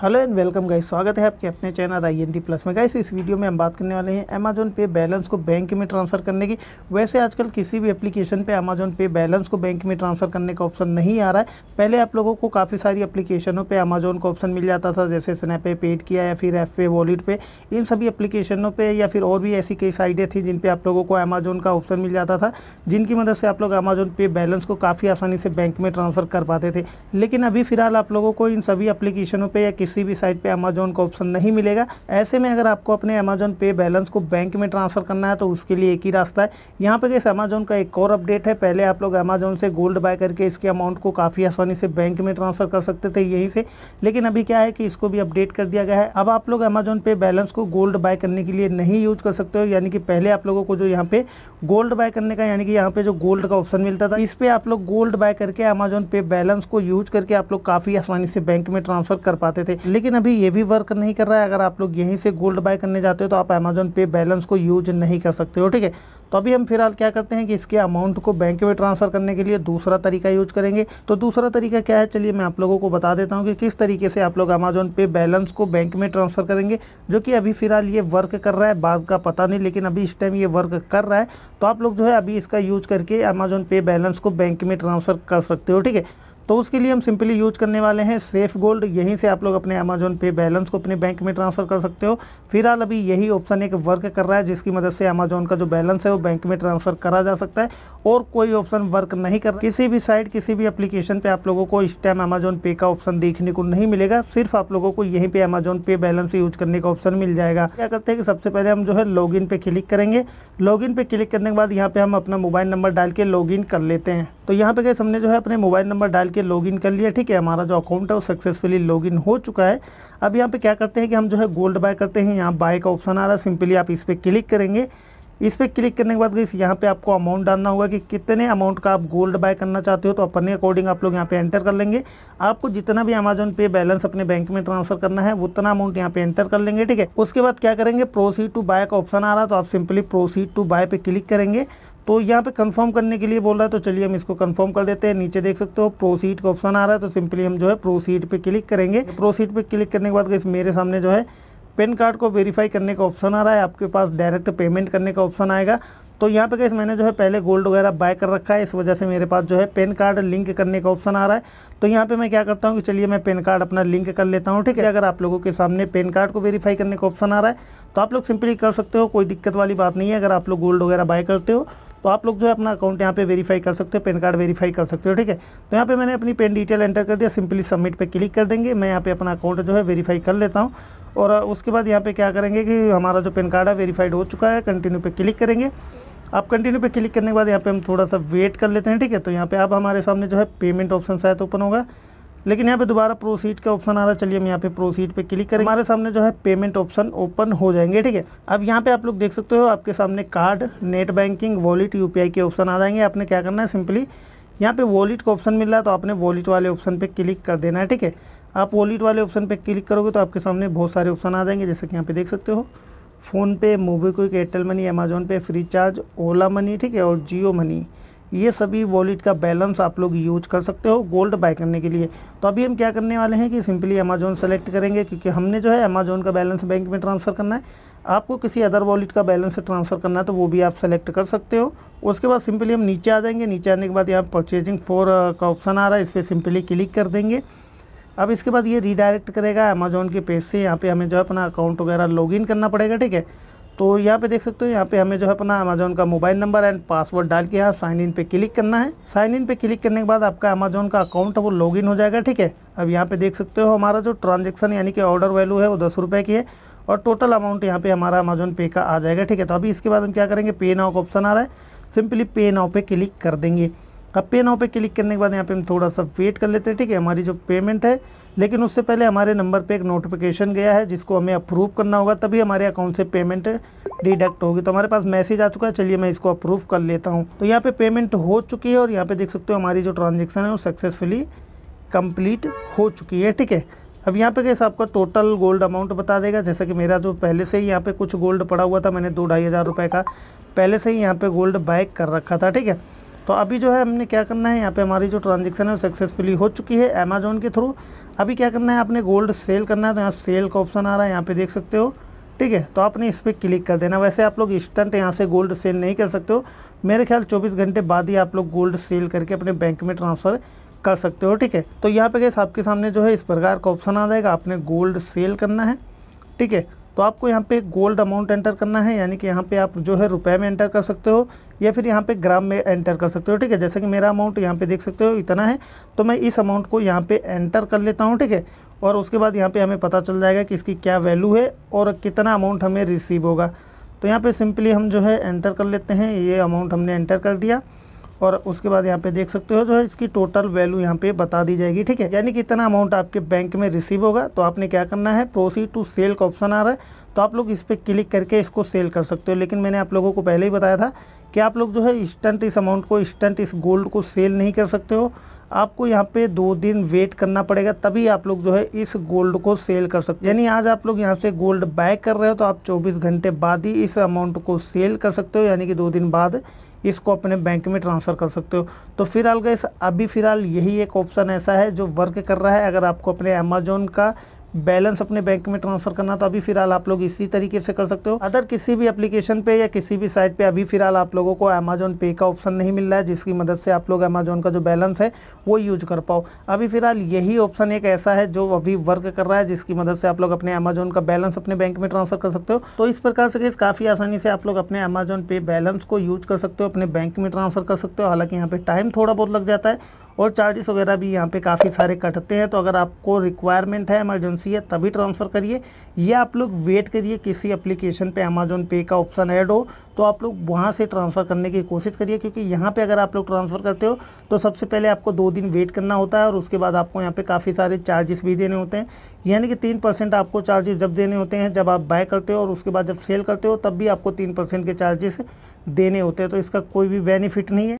Hello and welcome guys, स्वागत है आपके अपने channel I N T plus में। गाइस, इस वीडियो में हम बात करने वाले हैं अमेजोन पे बैलेंस को बैंक में ट्रांसफ़र करने की। वैसे आजकल किसी भी एप्लीकेशन पे अमेजोन पे बैलेंस को बैंक में ट्रांसफ़र करने का ऑप्शन नहीं आ रहा है। पहले आप लोगों को काफ़ी सारी एप्लीकेशनों पर अमेजोन का ऑप्शन मिल जाता था, जैसे स्नैपे पेड किया या फिर एफ़ पे वॉलेट पे इन सभी एप्लीकेशनों पर या फिर और भी ऐसी कई साइडें थी जिन पर आप लोगों को अमेजोन का ऑप्शन मिल जाता था, जिनकी मदद से आप लोग अमेजोन पे बैलेंस को काफ़ी आसानी से बैंक में ट्रांसफ़र कर पाते थे। लेकिन अभी फ़िलहाल आप लोगों को इन सभी एप्लीकेशनों पर या किसी भी साइट पर अमेजोन का ऑप्शन नहीं मिलेगा। ऐसे में अगर आपको अपने अमेजोन पे बैलेंस को बैंक में ट्रांसफ़र करना है तो उसके लिए एक ही रास्ता है। यहाँ पे कैसे अमेजोन का एक और अपडेट है। पहले आप लोग अमेजोन से गोल्ड बाय करके इसके अमाउंट को काफ़ी आसानी से बैंक में ट्रांसफ़र कर सकते थे यहीं से। लेकिन अभी क्या है कि इसको भी अपडेट कर दिया गया है। अब आप लोग अमेजोन पे बैलेंस को गोल्ड बाय करने के लिए नहीं यूज़ कर सकते हो। यानी कि पहले आप लोगों को जो यहाँ पे गोल्ड बाय करने का, यानी कि यहाँ पे जो गोल्ड का ऑप्शन मिलता था, इस पर आप लोग गोल्ड बाय करके अमेजोन पे बैलेंस को यूज़ करके आप लोग काफ़ी आसानी से बैंक में ट्रांसफ़र कर पाते थे। लेकिन अभी ये भी वर्क नहीं कर रहा है। अगर आप लोग यहीं से गोल्ड बाय करने जाते हो तो आप अमेजोन पे बैलेंस को यूज़ नहीं कर सकते हो, ठीक है? तो अभी हम फ़िलहाल क्या करते हैं कि इसके अमाउंट को बैंक में ट्रांसफ़र करने के लिए दूसरा तरीका यूज़ करेंगे। तो दूसरा तरीका क्या है? चलिए मैं आप लोगों को बता देता हूँ कि किस तरीके से आप लोग अमेजोन पे बैलेंस को बैंक में ट्रांसफ़र करेंगे, जो कि अभी फ़िलहाल ये वर्क कर रहा है। बाद का पता नहीं, लेकिन अभी इस टाइम ये वर्क कर रहा है। तो आप लोग जो है अभी इसका यूज़ करके अमेजोन पे बैलेंस को बैंक में ट्रांसफ़र कर सकते हो, ठीक है? तो उसके लिए हम सिंपली यूज़ करने वाले हैं सेफ़ गोल्ड। यहीं से आप लोग अपने अमेजोन पे बैलेंस को अपने बैंक में ट्रांसफ़र कर सकते हो। फ़िलहाल अभी यही ऑप्शन एक वर्क कर रहा है, जिसकी मदद से अमेजोन का जो बैलेंस है वो बैंक में ट्रांसफ़र करा जा सकता है। और कोई ऑप्शन वर्क नहीं कर किसी भी साइट किसी भी एप्लीकेशन पे आप लोगों को इस टाइम अमेजोन पे का ऑप्शन देखने को नहीं मिलेगा। सिर्फ़ आप लोगों को यहीं पे अमेजोन पे बैलेंस यूज़ करने का ऑप्शन मिल जाएगा। क्या करते हैं कि सबसे पहले हम जो है लॉगिन पे क्लिक करेंगे। लॉगिन पे क्लिक करने के बाद यहाँ पे हम अपना मोबाइल नंबर डाल के लॉगिन कर लेते हैं। तो यहाँ पे गए हमने जो है अपने मोबाइल नंबर डाल के लॉगिन कर लिया। ठीक है, हमारा जो अकाउंट है वो सक्सेसफुली लॉगिन हो चुका है। अब यहाँ पे क्या करते हैं कि हम जो है गोल्ड बाय करते हैं। यहाँ बाय का ऑप्शन आ रहा है। सिंपली आप इस पर क्लिक करेंगे। इस पर क्लिक करने के बाद गई यहाँ पे आपको अमाउंट डालना होगा कि कितने अमाउंट का आप गोल्ड बाय करना चाहते हो तो अपने अकॉर्डिंग आप लोग यहाँ पे एंटर कर लेंगे। आपको जितना भी अमेजोन पे बैलेंस अपने बैंक में ट्रांसफ़र करना है, उतना अमाउंट यहाँ पे एंटर कर लेंगे, ठीक है? उसके बाद क्या करेंगे? प्रोसीड टू बाय का ऑप्शन आ रहा है तो आप सिंपली प्रोसीड टू बाय पे क्लिक करेंगे। तो यहाँ पे कंफर्म करने के लिए बोल रहा है तो चलिए हम इसको कंफर्म कर देते हैं। नीचे देख सकते हो प्रोसीड का ऑप्शन आ रहा है तो सिंपली हम जो है प्रोसीड पे क्लिक करेंगे। प्रोसीड पे क्लिक करने के बाद मेरे सामने जो है पेन कार्ड को वेरीफाई करने का ऑप्शन आ रहा है, आपके पास डायरेक्ट पेमेंट करने का ऑप्शन आएगा। तो यहाँ पे कैसे मैंने जो है पहले गोल्ड वगैरह बाय कर रखा है, इस वजह से मेरे पास जो है पेन कार्ड लिंक करने का ऑप्शन आ रहा है। तो यहाँ पे मैं क्या करता हूँ कि चलिए मैं पेन कार्ड अपना लिंक कर लेता हूँ, ठीक है? अगर आप लोगों के सामने पेन कार्ड को वेरीफाई करने का ऑप्शन आ रहा है तो आप लोग सिंपली कर सकते हो, कोई दिक्कत वाली बात नहीं है। अगर आप लोग गोल्ड वगैरह बाय करते हो तो आप लोग जो है अपना अकाउंट यहाँ पे वेरीफाई कर सकते हो, पेन कार्ड वेरीफाई कर सकते हो, ठीक है? तो यहाँ पे मैंने अपनी पेन डिटेल एंटर कर दिया सिंपली सबमिट पे क्लिक कर देंगे। मैं यहाँ पे अपना अकाउंट जो है वेरीफाई कर लेता हूँ। और उसके बाद यहाँ पे क्या करेंगे कि हमारा जो पेन कार्ड है वेरीफाइड हो चुका है कंटिन्यू पे क्लिक करेंगे। आप कंटिन्यू पे क्लिक करने के बाद यहाँ पे हम थोड़ा सा वेट कर लेते हैं, ठीक है? तो यहाँ पे अब हमारे सामने जो है पेमेंट ऑप्शन शायद ओपन होगा। लेकिन यहाँ पे दोबारा प्रोसीड का ऑप्शन आ रहा है। चलिए हम यहाँ पे प्रोसीड पे क्लिक करें हमारे सामने जो है पेमेंट ऑप्शन ओपन हो जाएँगे, ठीक है? अब यहाँ पे आप लोग देख सकते हो, आपके सामने card net banking wallet UPI के ऑप्शन आ जाएँगे। आपने क्या करना है सिंपली यहाँ पे वॉलेट का ऑप्शन मिल रहा है तो आपने वॉलेट वाले ऑप्शन पे क्लिक कर देना है, ठीक है? आप वॉलेट वाले ऑप्शन पे क्लिक करोगे तो आपके सामने बहुत सारे ऑप्शन आ जाएँगे, जैसे कि यहाँ पे देख सकते हो। PhonePe MobiKwik Airtel Money Amazon Pay Freecharge Ola Money ठीक है, और जियो मनी ये सभी वॉलेट का बैलेंस आप लोग यूज़ कर सकते हो गोल्ड बाय करने के लिए। तो अभी हम क्या करने वाले हैं कि सिंपली अमेजोन सेलेक्ट करेंगे, क्योंकि हमने जो है अमेजोन का बैलेंस बैंक में ट्रांसफ़र करना है। आपको किसी अदर वॉलेट का बैलेंस ट्रांसफ़र करना है तो वो भी आप सेलेक्ट कर सकते हो। उसके बाद सिंपली हम नीचे आ जाएँगे, नीचे आने के बाद यहाँ परचेजिंग फोर का ऑप्शन आ रहा है, इस पर सिंपली क्लिक कर देंगे। अब इसके बाद ये रीडायरेक्ट करेगा अमेजोन के पेज से। यहाँ पे हमें जो है अपना अकाउंट वगैरह लॉगिन करना पड़ेगा, ठीक है? तो यहाँ पे देख सकते हो, यहाँ पे हमें जो है अपना अमेजोन का मोबाइल नंबर एंड पासवर्ड डाल के यहाँ साइन इन पे क्लिक करना है। साइन इन पे क्लिक करने के बाद आपका अमेजोन का अकाउंट है वो लॉगिन हो जाएगा, ठीक है? अब यहाँ पे देख सकते हो, हमारा जो ट्रांजेक्शन यानी कि ऑर्डर वैल्यू है वो दस रुपये की है और टोटल अमाउंट यहाँ पे हमारा अमेजोन पे का आ जाएगा, ठीक है? तो अभी इसके बाद हम क्या करेंगे? पे नाउ का ऑप्शन आ रहा है। सिंपली पे नाउ पे क्लिक कर देंगे। अब पे नाउ पे क्लिक करने के बाद यहाँ पे हम थोड़ा सा वेट कर लेते हैं, ठीक है? हमारी जो पेमेंट है, लेकिन उससे पहले हमारे नंबर पे एक नोटिफिकेशन गया है, जिसको हमें अप्रूव करना होगा, तभी हमारे अकाउंट से पेमेंट डिडक्ट होगी। तो हमारे पास मैसेज आ चुका है, चलिए मैं इसको अप्रूव कर लेता हूँ। तो यहाँ पे पेमेंट हो चुकी है और यहाँ पे देख सकते हो हमारी जो ट्रांजेक्शन है, वो सक्सेसफुली कंप्लीट हो चुकी है, ठीक है? अब यहाँ पे कैसे आपका टोटल गोल्ड अमाउंट बता देगा। जैसा कि मेरा जो पहले से ही यहाँ पे कुछ गोल्ड पड़ा हुआ था, मैंने दो ढाई हज़ार रुपये का पहले से ही यहाँ पे गोल्ड बाय कर रखा था, ठीक है? तो अभी जो है हमने क्या करना है, यहाँ पे हमारी जो ट्रांजेक्शन है वो सक्सेसफुली हो चुकी है अमेजोन के थ्रू अभी क्या करना है, आपने गोल्ड सेल करना है तो यहाँ सेल का ऑप्शन आ रहा है, यहाँ पे देख सकते हो। ठीक है तो आपने इस पर क्लिक कर देना। वैसे आप लोग इंस्टेंट यहाँ से गोल्ड सेल नहीं कर सकते हो। मेरे ख्याल 24 घंटे बाद ही आप लोग गोल्ड सेल करके अपने बैंक में ट्रांसफ़र कर सकते हो। ठीक है तो यहाँ पे गैस आपके सामने जो है इस प्रकार का ऑप्शन आ जाएगा। आपने गोल्ड सेल करना है। ठीक है तो आपको यहाँ पे गोल्ड अमाउंट एंटर करना है, यानी कि यहाँ पे आप जो है रुपए में एंटर कर सकते हो, या फिर यहाँ पे ग्राम में एंटर कर सकते हो, ठीक है? जैसे कि मेरा अमाउंट यहाँ पे देख सकते हो, इतना है। तो मैं इस अमाउंट को यहाँ पे एंटर कर लेता हूँ, ठीक है? और उसके बाद यहाँ पे हमें पता चल जाएगा कि इसकी क्या वैल्यू है और कितना अमाउंट हमें रिसीव होगा। तो यहाँ पर सिंपली हम जो है एंटर कर लेते हैं, ये अमाउंट हमने एंटर कर दिया। और उसके बाद यहाँ पे देख सकते हो जो है इसकी टोटल वैल्यू यहाँ पे बता दी जाएगी, ठीक है? यानी कि इतना अमाउंट आपके बैंक में रिसीव होगा तो आपने क्या करना है? प्रोसीड टू सेल का ऑप्शन आ रहा है तो आप लोग इस पर क्लिक करके इसको सेल कर सकते हो। लेकिन मैंने आप लोगों को पहले ही बताया था कि आप लोग जो है इंस्टेंट इस अमाउंट को इंस्टेंट इस गोल्ड को सेल नहीं कर सकते हो। आपको यहाँ पे दो दिन वेट करना पड़ेगा, तभी आप लोग जो है इस गोल्ड को सेल कर सकते यानी आज आप लोग यहाँ से गोल्ड बाय कर रहे हो तो आप 24 घंटे बाद ही इस अमाउंट को सेल कर सकते हो, यानी कि दो दिन बाद इसको अपने बैंक में ट्रांसफ़र कर सकते हो। तो फ़िलहाल गैस अभी फ़िलहाल यही एक ऑप्शन ऐसा है जो वर्क कर रहा है। अगर आपको अपने अमेजोन का बैलेंस अपने बैंक में ट्रांसफ़र करना तो अभी फ़िलहाल आप लोग इसी तरीके से कर सकते हो। अदर किसी भी एप्लीकेशन पे या किसी भी साइट पे अभी फ़िलहाल आप लोगों को अमेजोन पे का ऑप्शन नहीं मिल रहा है, जिसकी मदद से आप लोग अमेजोन का जो बैलेंस है, वो यूज़ कर पाओ। अभी फ़िलहाल यही ऑप्शन एक ऐसा है जो अभी वर्क कर रहा है, जिसकी मदद से आप लोग अपने अमेजोन का बैलेंस अपने बैंक में ट्रांसफ़र कर सकते हो। तो इस प्रकार से काफ़ी आसानी से आप लोग अपने अमेजोन पे बैलेंस को यूज़ कर सकते हो, अपने बैंक में ट्रांसफ़र कर सकते हो। हालाँकि यहाँ पे टाइम थोड़ा बहुत लग जाता है और चार्जेस वगैरह भी यहाँ पे काफ़ी सारे कटते हैं तो अगर आपको रिक्वायरमेंट है इमरजेंसी है, तभी ट्रांसफ़र करिए। या आप लोग वेट करिए, किसी एप्लीकेशन पे अमेजोन पे का ऑप्शन ऐड हो तो आप लोग वहाँ से ट्रांसफ़र करने की कोशिश करिए, क्योंकि यहाँ पे अगर आप लोग ट्रांसफ़र करते हो तो सबसे पहले आपको दो दिन वेट करना होता है और उसके बाद आपको यहाँ पे काफ़ी सारे चार्जेस भी देने होते हैं। यानी कि तीन परसेंट आपको चार्जेस जब देने होते हैं, जब आप बाय करते हो और उसके बाद जब सेल करते हो, तब भी आपको तीन परसेंट के चार्जेस देने होते हैं तो इसका कोई भी बेनिफिट नहीं है।